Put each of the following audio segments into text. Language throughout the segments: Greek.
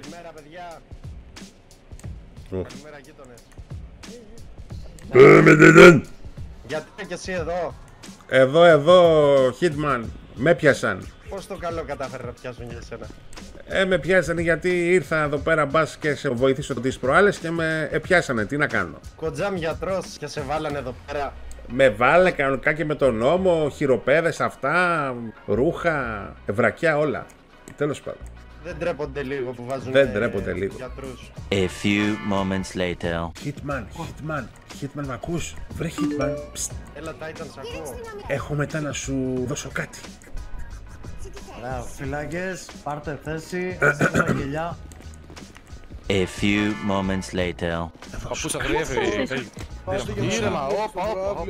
Καλημέρα, παιδιά. Ω. Καλημέρα, γείτονες. Γιατί είσαι και εσύ εδώ; Εδώ, εδώ, Hitman, με πιάσαν. Πώς το καλό κατάφερε να πιάσουν για εσένα. Ε, με πιάσανε γιατί ήρθα εδώ πέρα μπας και σε βοηθήσω τις προάλλες και με ε, πιάσανε. Τι να κάνω; Κοντζάμ γιατρός και σε βάλανε εδώ πέρα. Με βάλε κανονικά και με τον νόμο, χειροπέδες αυτά, ρούχα, ευρακιά όλα. Τέλος πάντων. Δεν τρέπονται λίγο που βάζουν Δεν τρέπονται λίγο. γιατρούς. A few moments later. Hitman, Hitman, Hitman, μ' ακούς? Βρε Hitman, Ψτ, Έλα, Titan, σ' ακούω. έχω μετά να σου δώσω κάτι. Ωραία, φυλάκες, πάρτε θέση, είστε τα γελιά. A few moments later. Παππούς αγριεύει. Ήρεμα, όπα, όπα, όπα.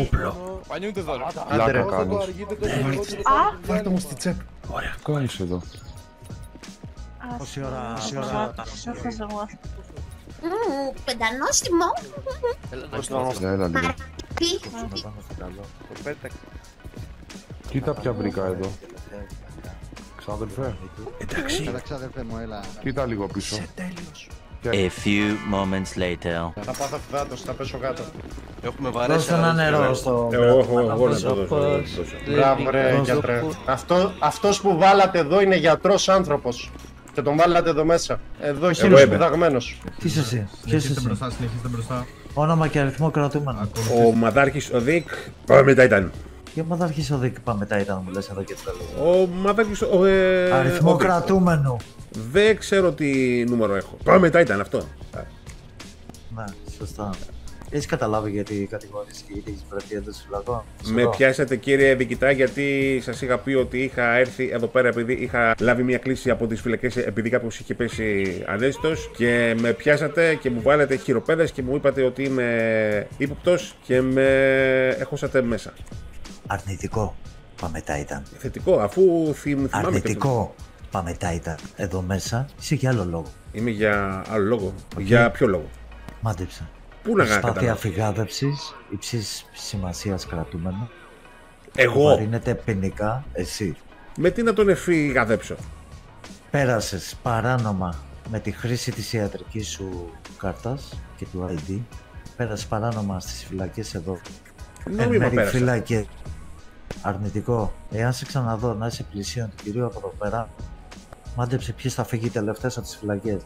Όπλο. Πανιούνται εδώ. ρε. Άντε ρε. Βάλτε μου στη τσέπη. Ωραία. Κάνεις εδώ; Πόση ώρα, πόση ώρα. Μμμ, Πεντανόστιμο. Έλα λίγο. Τι. Κοίτα ποια βρήκα εδώ; Ξάδελφε, Εντάξει. κοίτα λίγο πίσω. A few moments later. Θα πάθω φυδάτος, θα πέσω κάτω. Έχουμε βαρέσει. Δώστε ένα νερό στο... Εγώ, εγώ, εγώ να το δώσω. να το δώσω. Μπράβο ρε γιατρέ. Αυτό, αυτός που βάλατε εδώ είναι γιατρός άνθρωπος. Και τον βάλατε εδώ μέσα. Εδώ χείρος είμαι. σπουδαγμένος. Τι είσαι εσύ, ποιος είσαι εσύ; συνεχίστε μπροστά. Όνομα και αριθμό κρατούμενο. Ο Μαδάρχης ο Δίκ, πάμε μετά ήταν. Και μα θα αρχίσει ο Δίκ, πάμε μετά ήταν μου λες εδώ και τρελό. Ο Μαδάρχης ο... Ε, Αριθμό ο Δίκ. κρατούμενου. Δεν ξέρω τι νούμερο έχω. Πάμε μετά ήταν αυτό. Ναι, σωστά. Έχεις καταλάβει γιατί κατηγορείς και γιατί έχεις βρεθεί εδώ στο φυλακό. Με πιάσατε κύριε Δικητά γιατί σας είχα πει ότι είχα έρθει εδώ πέρα επειδή είχα λάβει μια κλίση από τις φυλακές επειδή κάποιος είχε πέσει ανέστητος και με πιάσατε και μου βάλετε χειροπέδες και μου είπατε ότι είμαι ύποπτος και με έχωσατε μέσα. Αρνητικό. Πάμε ήταν. Θετικό αφού θυμ, θυμάμαι και Αρνητικό. Πάμε ήταν. Εδώ μέσα είσαι για άλλο λόγο. το- Είμαι για άλλο λόγο. Για ποιο λόγο; Μάντεψα. Πού να Προσπάθεια καταλάβω. φυγάδευση υψής σημασίας κρατούμενο. Εγώ Βαρύνεται ποινικά εσύ. με τι να τον εφηγαδέψω. Πέρασες παράνομα με τη χρήση της ιατρικής σου κάρτας και του ID. Πέρασες παράνομα στις φυλακές εδώ. Νόμιμα Εν μέρει πέρασα. φυλακές. Αρνητικό. Εάν σε ξαναδώ να είσαι πλησίον του κυρίου από εδώ πέρα, μάντεψε ποιος θα φύγει τελευταίος από τις φυλακές.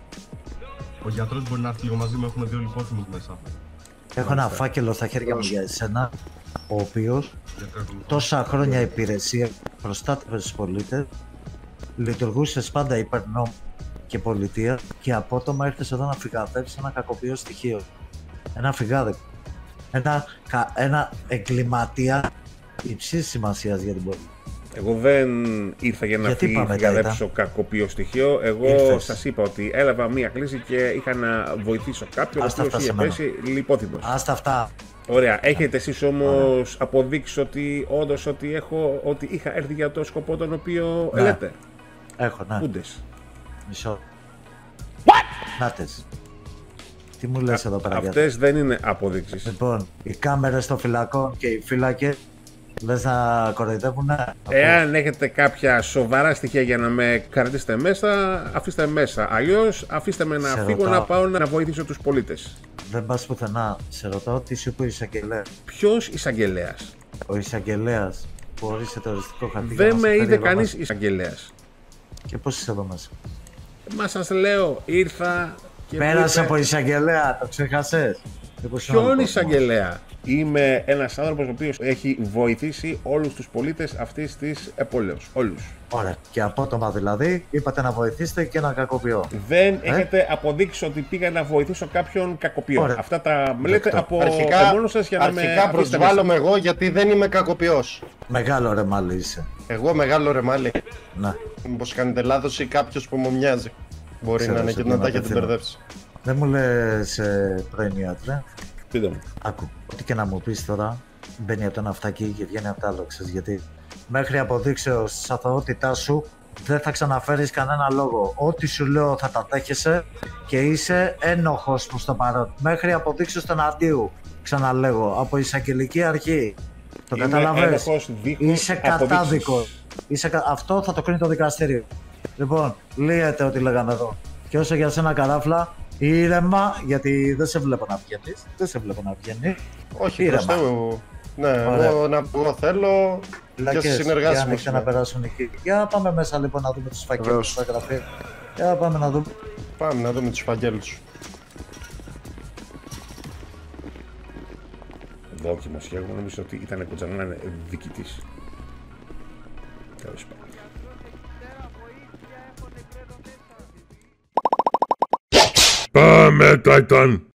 Ο γιατρός μπορεί να έρθει λίγο μαζί μου, έχουμε δύο λιπόθυμους μέσα. Έχω ένα φάκελο στα χέρια μου για εσένα, ο οποίος Γιατρέ, έχουμε. τόσα χρόνια υπηρεσία προστάτευε τους πολίτες, λειτουργούσες πάντα υπέρ νόμου και πολιτεία και απότομα ήρθες εδώ να φυγαδεύσεις ένα κακοποιό στοιχείο. Ένα φυγάδεκο. Ένα, κα- ένα εγκληματία υψής σημασίας για την πόλη. Εγώ δεν ήρθα για να Γιατί φύγει πάμε, φυγαδέψω κακοποιό στοιχείο. Εγώ Ήρθες. σας είπα ότι έλαβα μία κλίση και είχα να βοηθήσω κάποιον ο Άστα οποίος αυτά είχε σε μένα. πέσει λιπόθυμο. Άστα αυτά. Ωραία. Έχετε εσείς όμως αποδείξει ότι όντως ότι, έχω, ότι είχα έρθει για το σκοπό τον οποίο Ναι. λέτε; Έχω, να. Πούντες. Μισό. What? Νάτες. Τι μου λες εδώ πέρα, Αυτές δεν είναι αποδείξεις. Λοιπόν, οι κάμερες των φυλακών και οι φύλακες λες να κοροϊδεύουνε. Εάν έχετε κάποια σοβαρά στοιχεία για να με κρατήσετε μέσα, αφήστε με μέσα. Αλλιώς αφήστε με να Σε φύγω ρωτάω. να πάω να βοηθήσω τους πολίτες. Δεν πας πουθενά. Σε ρωτάω τι σου είπε ο εισαγγελέας; Ποιος εισαγγελέας; Ο εισαγγελέας που ορίσεται οριστικό χαρτί. για Δεν να με σε φέρει είδε εδώ κανείς μέσα. εισαγγελέας. Και πώς είσαι εδώ μέσα; Μα σας λέω, ήρθα και. μου Πέρασε είπε, από εισαγγελέα, το ξεχασέ. Ποιον εισαγγελέα; Είμαι ένας άνθρωπος ο οποίος έχει βοηθήσει όλους τους πολίτες αυτής της επόλεως. Όλους. Ωραία. Και απότομα δηλαδή είπατε να βοηθήσετε και ένα κακοποιό. Δεν έχετε αποδείξει ότι πήγα να βοηθήσω κάποιον κακοποιό. Ωραία. Αυτά τα λέτε Δεκτό. από Αρχικά, μόνο σας για να με αρχικά αφήσετε προσβάλλομαι εγώ γιατί δεν είμαι κακοποιός. Μεγάλο ρε μάλι είσαι. Εγώ μεγάλο ρεμάλι. Να. Μήπως κάνετε λάθος ή κάποιος που μου μοιάζει. Μπορεί Ξέρω, να είναι σε και τι να να τα έχετε απευθύνω. μπερδέψει. Δεν μου λες ε, πρώην ιατρέ. Πείτε μου. Άκου, ό,τι και να μου πεις τώρα, μπαίνει από το ένα αυτάκι και βγαίνει από το άλλο, ξέρεις γιατί. Μέχρι αποδείξεως της αθωότητάς σου, δεν θα ξαναφέρεις κανένα λόγο. Ό,τι σου λέω θα τα δέχεσαι και είσαι ένοχος προς το παρόν. Μέχρι αποδείξεως τον αντίου, ξαναλέγω, από εισαγγελική αρχή. Το Είμαι καταλαβαίνεις. ένοχος δίχως Είσαι αποδείξεις. κατάδικος. Είσαι, κα- αυτό θα το κρίνει το δικαστήριο. Λοιπόν, λύεται ό,τι λέγανε εδώ. Και όσο για σένα καράφλα, ήρεμα, γιατί δεν σε βλέπω να βγαίνεις. Δεν σε βλέπω να βγαίνεις. Όχι, Ήρεμα. προς Θεού. Ναι, Ωραία. εγώ, να, εγώ θέλω και Λάκες, στις και συνεργάσεις αν μας. έχετε να περάσουν εκεί. Για πάμε μέσα λοιπόν να δούμε τους φακέλους στα γραφεία. Για πάμε να δούμε. Πάμε να δούμε τους φαγγέλους. Δόκιμο σχέδιο, νομίζω ότι ήταν κοντζανό να είναι διοικητής. Τέλος πάντων. Πάμε, Τάιταν!